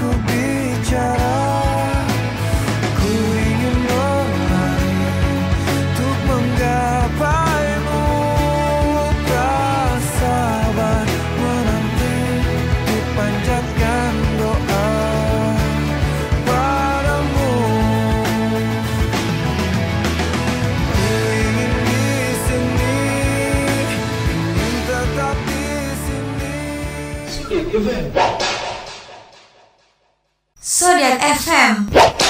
Ku bicara Ku ingin berlari Untuk menggapaimu. Tak sabar menanti Dipanjatkan doa padamu. Ku ingin di sini, ingin tetap di sini. Sodat FM.